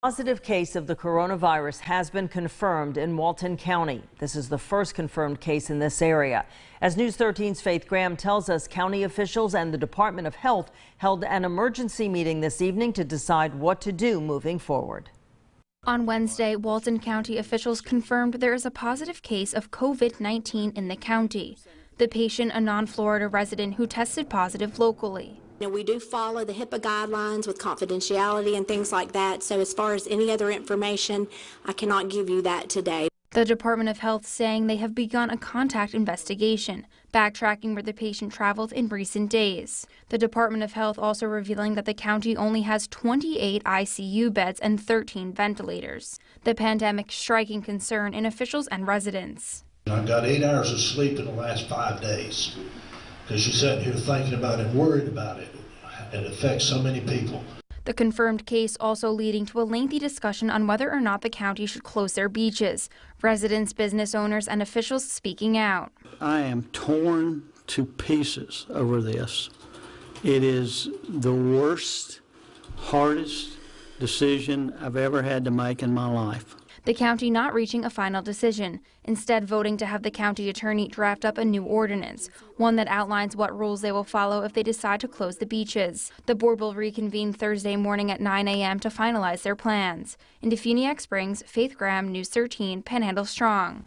A positive case of the coronavirus has been confirmed in Walton County. This is the first confirmed case in this area. As News 13's Faith Graham tells us, county officials and the Department of Health held an emergency meeting this evening to decide what to do moving forward. On Wednesday, Walton County officials confirmed there is a positive case of COVID 19 in the county. The patient, a non Florida resident who tested positive locally. Now, we do follow the HIPAA guidelines with confidentiality and things like that. So, as far as any other information, I cannot give you that today. The Department of Health saying they have begun a contact investigation, backtracking where the patient traveled in recent days. The Department of Health also revealing that the county only has 28 ICU beds and 13 ventilators. The pandemic striking concern in officials and residents. I got eight hours of sleep in the last five days because you're sitting here thinking about it, worried about it. It affects so many people. The confirmed case also leading to a lengthy discussion on whether or not the county should close their beaches. Residents, business owners, and officials speaking out. I am torn to pieces over this. It is the worst, hardest decision I've ever had to make in my life the county not reaching a final decision, instead voting to have the county attorney draft up a new ordinance, one that outlines what rules they will follow if they decide to close the beaches. The board will reconvene Thursday morning at 9 a.m. to finalize their plans. In Defuniak Springs, Faith Graham, News 13, Panhandle Strong.